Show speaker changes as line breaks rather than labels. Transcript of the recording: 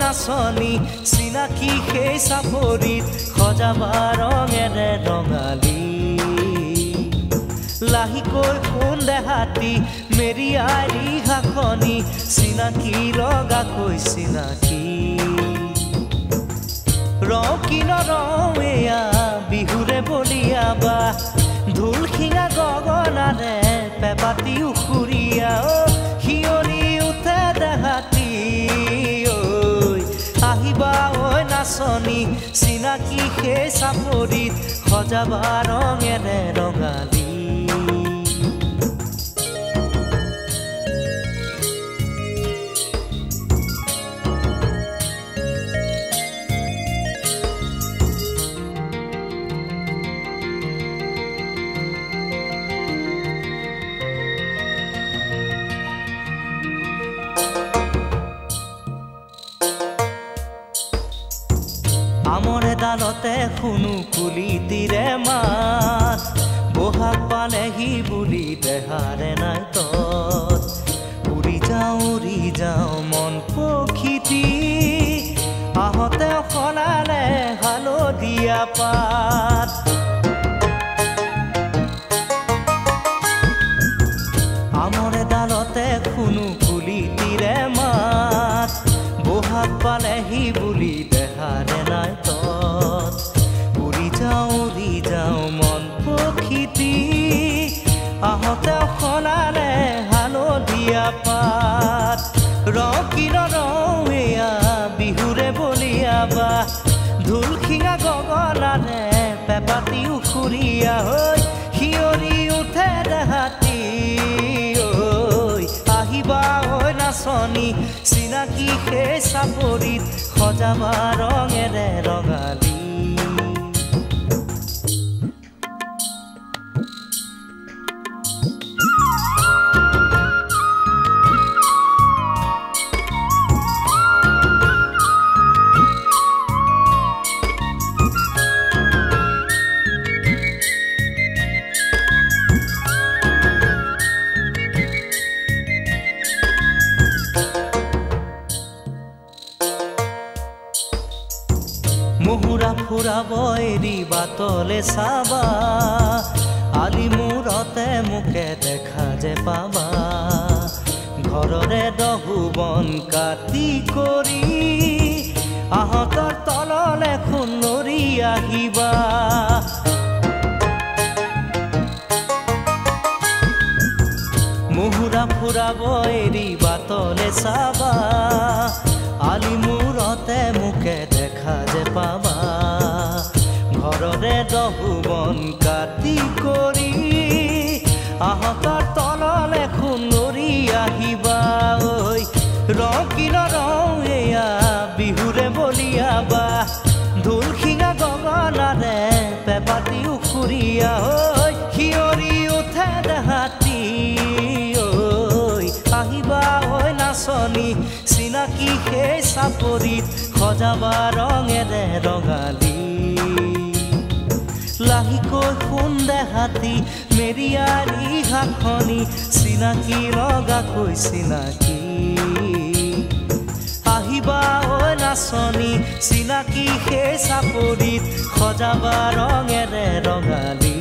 নাচনী চিনাকি সেই চাপৰিত সজাবা ৰঙেৰে ৰঙালী? লাহিকৈ সোণ দেহাতী মেৰিয়াই ৰিহাখনি চিনাকি লগাকৈ চিনাকি? ৰকিন ৰঙেয়া বিহুৰে বলিয়াবা ঢোল শিঙা গগনাৰে পেপাতি চিনাকি সেই চাপৰিত সজাবা ৰঙেৰে ৰঙালী আমৰ এডালতে শুনো কুলি তীৰে মাত। বহাগ পালেহি বুলি দেহাৰে নাই তত। উৰি যাওঁ উৰি যাওঁ মন পখিতি আহোঁতে সলালে হালধীয়া পাত। আমৰ এডালতে শুনো পাত ৰকিন ৰঙেয়া বিহুৰে বলিয়াবা ঢোল শিঙা গগনাৰে পেপাতি উখুৰীয়া হৈ শিয়ৰি উঠে দেহাতী। আহিবা ঐ নাচনী চিনাকি সেই চাপৰিত সজাবা ৰঙেৰে ৰঙালী। মুহুৰা ফুৰাব এৰি বাটলে চাবা আলি মূৰতে মোকে দেখা যে পাবা। ঘৰৰে দহু বন কাটি কৰি আহঁতৰ তললে সুন্দৰী আহিবা। মুহুৰা ফুৰাব এৰি বাটলে চাবা। ঘৰৰে দহু বন কাটি কৰি আহঁতৰ তললে সুন্দৰী আহিবা ঐ। ৰকিন ৰঙেয়া বিহুৰে বলিয়াবা। ঢোল শিঙা গগনাৰে পেপাতি উখুৰীয়া ঐ। শিয়ৰি উঠে দেহাতী ঐ। আহিবা ঐ নাচনী চিনাকি সেই চাপৰিত। সজাবা ৰঙেৰে ৰঙালী সোণ দেহাতী মেৰিয়াৰী হাতখনি চিনাকি লগাকৈ চিনাকি। আহিবা ঐ নাচনী চিনাকি সেই চাপৰিত সজাবা ৰঙেৰে ৰঙালী।